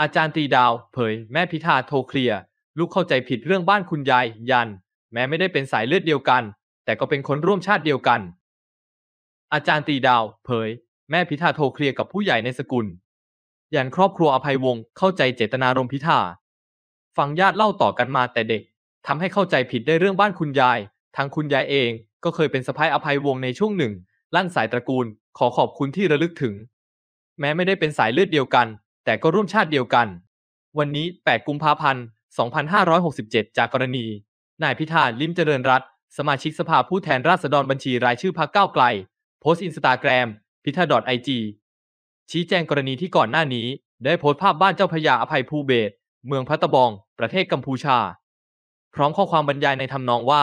อาจารย์ตีดาว เผย แม่พิธาโทรเคลียร์ลูกเข้าใจผิดเรื่องบ้านคุณยาย ยัน แม้ไม่ได้เป็นสายเลือดเดียวกัน แต่ก็เป็นคนร่วมชาติเดียวกัน อาจารย์ตีดาว เผย แม่พิธาโทรเคลียร์กับผู้ใหญ่ในสกุล ยันครอบครัวอภัยวงศ์เข้าใจเจตนารมพิธาฟังญาติเล่าต่อกันมาแต่เด็กทำให้เข้าใจผิดได้เรื่องบ้านคุณยาย ทางคุณยายเองก็เคยเป็นสะพ้ายอภัยวงศ์ในช่วงหนึ่ง ลั่นสายตระกูล ขอขอบคุณที่ระลึกถึง แม้ไม่ได้เป็นสายเลือดเดียวกัน แต่ก็ร่วมชาติเดียวกัน วันนี้ 8 กุมภาพันธ์ 2567 จากกรณี นายพิธาลิมเจริญรัตสมาชิกสภาผู้แทนราษฎรบัญชีรายชื่อพรรคก้าวไกล โพสต์อินสตาแกรมพิธา .ig ชี้แจงกรณีที่ก่อนหน้านี้ ได้โพสต์ภาพบ้านเจ้าพระยาอภัยภูเบศเมืองพัตตบอง ประเทศกัมพูชา พร้อมข้อความบรรยายในทำนองว่า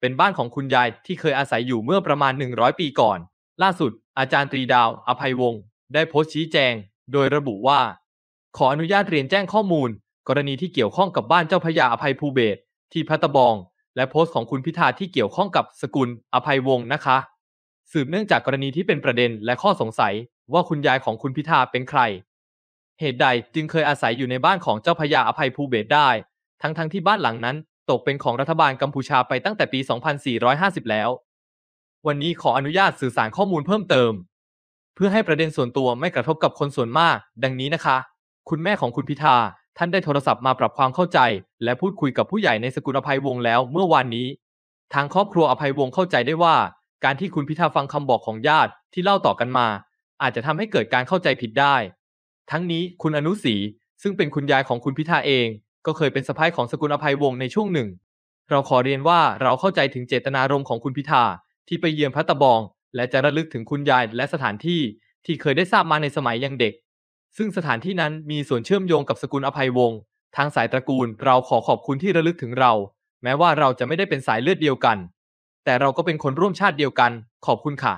เป็นบ้านของคุณยายที่เคยอาศัยอยู่เมื่อประมาณ 100 ปีก่อน ล่าสุด อาจารย์ตรีดาว อภัยวงศ์ได้โพสต์ชี้แจง โดยระบุว่า ขออนุญาตเรียนแจ้งข้อมูล กรณีที่เกี่ยวข้องกับบ้านเจ้าพระยาอภัยภูเบศที่พัตตบอง และโพสต์ของคุณพิธาที่เกี่ยวข้องกับสกุลอภัยวงศ์นะคะ สืบเนื่องจากกรณีที่เป็นประเด็นและข้อสงสัย ว่าคุณยายของคุณพิธาเป็นใคร เหตุใดจึงเคยอาศัยอยู่ในบ้านของเจ้าพระยาอภัยภูเบศได้ ทั้งๆทที่บ้านหลังนั้น ตกเป็นของรัฐบาลกัมพูชาไปตั้งแต่ปี 2450 แล้ว วันนี้ขออนุญาตสื่อสารข้อมูลเพิ่มเติม เพื่อให้ประเด็นส่วนตัวไม่กระทบกับคนส่วนมาก ดังนี้นะคะ คุณแม่ของคุณพิธา ท่านได้โทรศัพท์มาปรับความเข้าใจ และพูดคุยกับผู้ใหญ่ในสกุลอภัยวงศ์แล้วเมื่อวานนี้ ทางครอบครัวอภัยวงศ์เข้าใจได้ว่า การที่คุณพิธาฟังคำบอกของญาติที่เล่าต่อกันมา อาจจะทำให้เกิดการเข้าใจผิดได้ ทั้งนี้คุณอนุศรีซึ่งเป็นคุณยายของคุณพิธาเอง ก็เคยเป็นสะพ้ายของสกุลอภัยวงศ์ในช่วงหนึ่ง เราขอเรียนว่าเราเข้าใจถึงเจตนารมณ์ของคุณพิธาที่ไปเยือนพัตตบอง และจะระลึกถึงคุณยายและสถานที่ที่เคยได้ทราบมาในสมัยยังเด็ก ซึ่งสถานที่นั้นมีส่วนเชื่อมโยงกับสกุลอภัยวงศ์ทางสายตระกูลเราขอขอบคุณที่ระลึกถึงเรา แม้ว่าเราจะไม่ได้เป็นสายเลือดเดียวกัน แต่เราก็เป็นคนร่วมชาติเดียวกัน ขอบคุณค่ะ